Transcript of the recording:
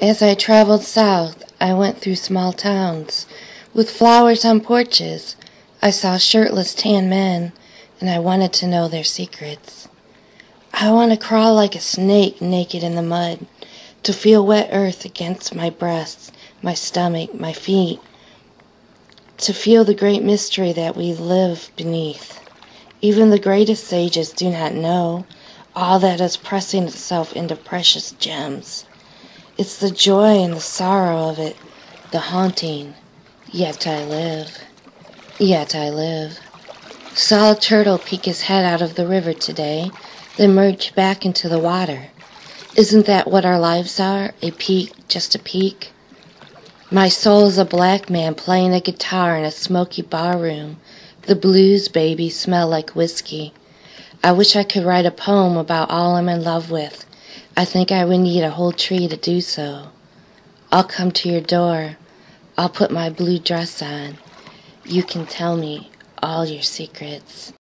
As I traveled south, I went through small towns with flowers on porches. I saw shirtless tan men, and I wanted to know their secrets. I want to crawl like a snake naked in the mud, to feel wet earth against my breasts, my stomach, my feet, to feel the great mystery that we live beneath. Even the greatest sages do not know all that is pressing itself into precious gems. It's the joy and the sorrow of it, the haunting. Yet I live. Yet I live. Saw a turtle peek his head out of the river today, then merge back into the water. Isn't that what our lives are? A peek, just a peek? My soul is a black man playing a guitar in a smoky barroom. The blues, baby, smell like whiskey. I wish I could write a poem about all I'm in love with. I think I would need a whole tree to do so. I'll come to your door. I'll put my blue dress on. You can tell me all your secrets.